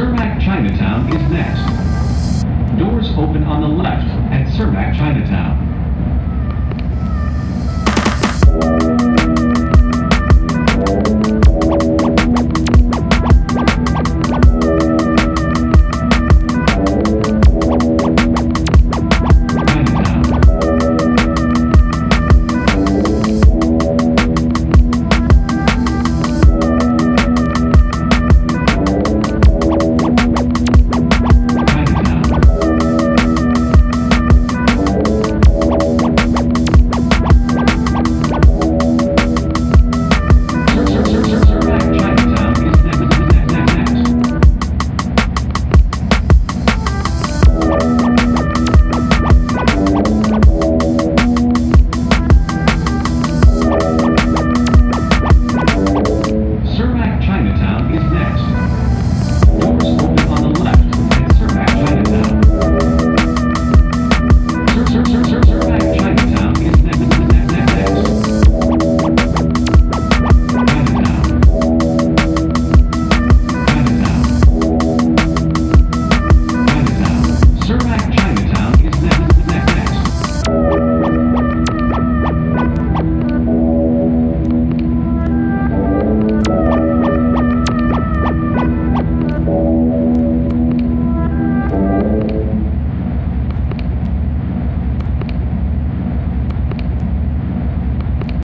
Cermak Chinatown is next. Doors open on the left at Cermak Chinatown.